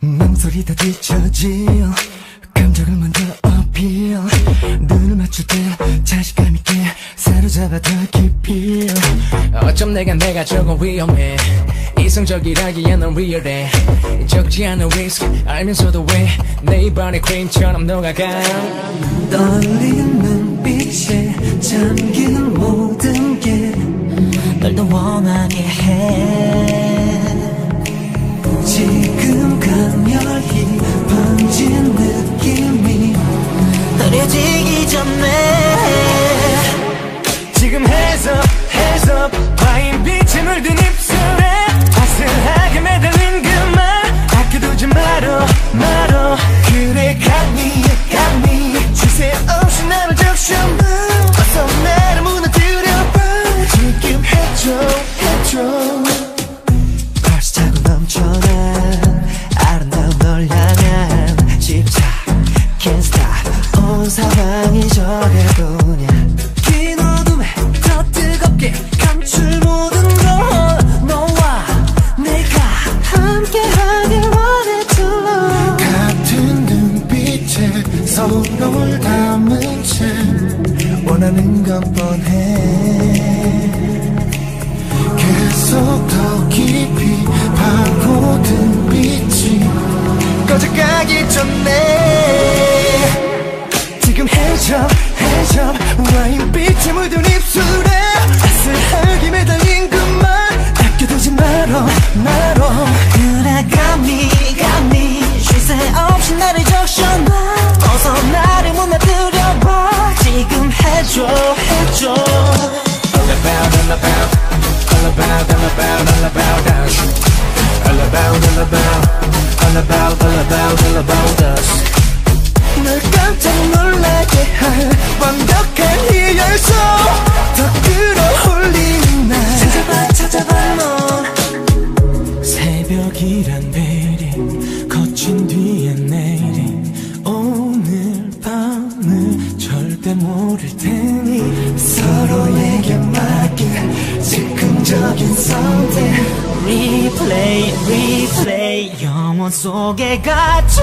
망설이 다 뒤처질 감정을 먼저 어필. 눈을 맞출 때 자신감 있게 사로잡아 더 깊이. 어쩜 내가 내가 조금 위험해. 이성적이라기엔 넌 리얼해. 적지 않은 리스크 알면서도 왜 내 입안에 크림처럼 녹아가? 떨리는 눈빛에 잠긴 모든 게널더 원하게 해. 지금 강렬히 번진 느낌이 흐려지기 전에. 지금 해서 해서 빛에 물든 입 넘쳐난 아름다운 널 향한 집착. Can't stop 온 사방이 저게도냐 긴 어둠에 더 뜨겁게 감출 모든 걸 너와 내가 함께하길 too 같은 눈빛에 서로를 담은 채 원하는 건 뻔해. 계속 더 깊이 해적 해적 와인빛에 묻은 입술에 아슬하게 매달린 그 새벽이란 베일이 걷힌 뒤에 내린 오늘 밤을 절대 모를 테니 서로에게 맡긴 즉흥적인 선택. replay replay 영원 속에 갇혀.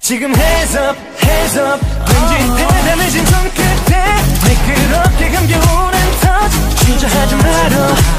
지금 해서 해서 왠지 대단해진 손끝에 매끄럽게 감겨오는 터치 주저하지 matter.